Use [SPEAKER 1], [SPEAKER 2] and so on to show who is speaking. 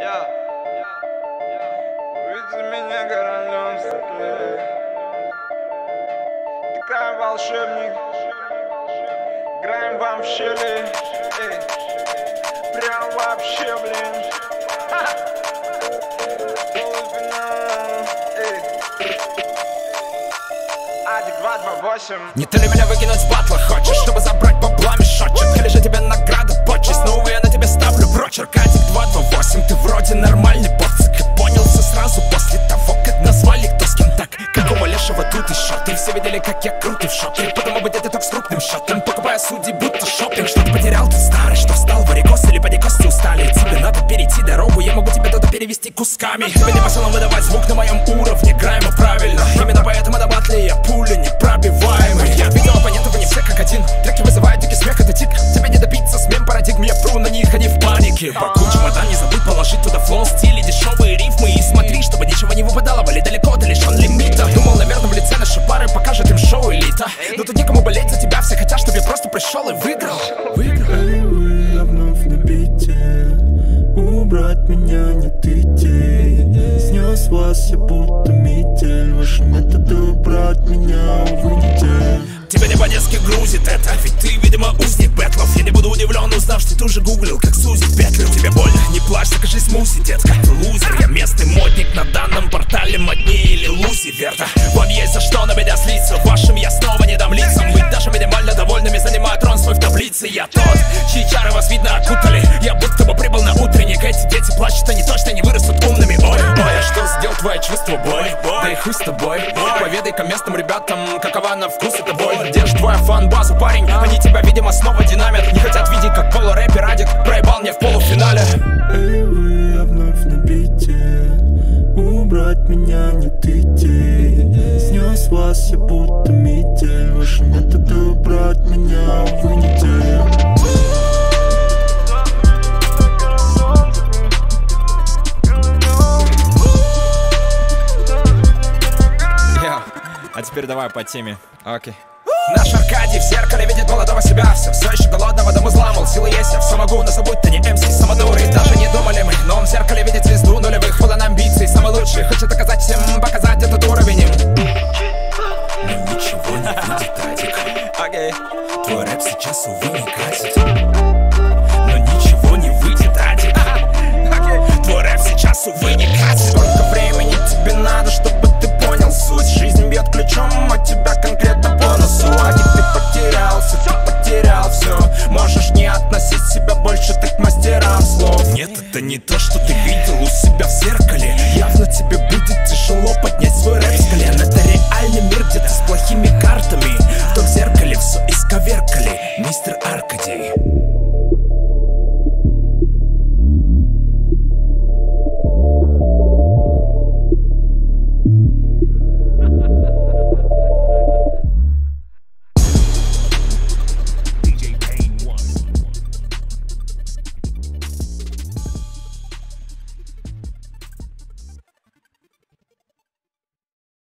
[SPEAKER 1] Я, Увидите меня королем в стекле Такая волшебник. Играем вам в щели. Эй. Прям вообще, блин. Адик 228
[SPEAKER 2] Не ты ли меня выкинуть с батла хочешь, чтобы забрать бабла мешочек видели, как я крутый в шопе Потому бы где-то так с крупным счетом, покупая судьи, будто шопинг. Что ты потерял, ты старый, что встал в варикоз или поди кости устали. Тебе надо перейти дорогу, я могу тебе туда перевести кусками. Тебе не по силам выдавать звук на моем уровне, играем мы правильно. Именно поэтому на батле я пуля непробиваемый Я видел оппонентов, они все как один. Треки вызывают дикий смех, это тик. Тебе не добиться смен парадигм, я пру на них, они в панике. Пакуй чемодан, не забудь положить туда флоу стили Дешевые рифмы тут некому болеть за тебя, все хотят, чтобы я просто пришел и выиграл. Выиграл
[SPEAKER 3] Эй, вы, я вновь на бите. Убрать меня нет идей Снес вас, я будто метель. Ваши методы убрать меня, увидите.
[SPEAKER 2] Тебя не по-детски грузит это Ведь ты, видимо, узник бэтлов. Я не буду удивлен, узнав, что ты уже гуглил Как сузить петлю. Тебе больно, не плачь, закажи смузи, детка. Ты лузер, я местный модник на данном портале Моднее или лузи, верно Вам есть за что на меня слиться Вашим я снова таблице Я тот, чьи чары вас видно окутали. Я будто бы прибыл на утренник Эти дети плачут, они точно не вырастут умными. Ой, ой, а что сделал твое чувство, бой? Да и хуй с тобой. Поведай-ка местным ребятам, какова на вкус эта боль. Держи твою фан-базу, парень? Они тебя, видимо, снова динамят. Не хотят видеть, как полурэпер Адик проебал мне в полуфинале.
[SPEAKER 3] Эй, вы, вновь на бите. Убрать меня нет идей Снес вас, я будто метель
[SPEAKER 4] А теперь давай по теме. Окей.
[SPEAKER 2] Наш Аркадий в зеркале видит молодого себя. Все, все еще голодного, дом изламал Силы есть, я все могу, но забудь ты не МС Самодуры. Даже не думали мы, но он в зеркале видит звезду нулевых. Полон амбиций, самый лучший. Хочет доказать всем, показать этот уровень им. Но ничего не Адик
[SPEAKER 4] Окей.
[SPEAKER 2] Твой рэп сейчас, увы, относить себя больше ты к мастерам слов. Нет, это не то, что ты видел у себя в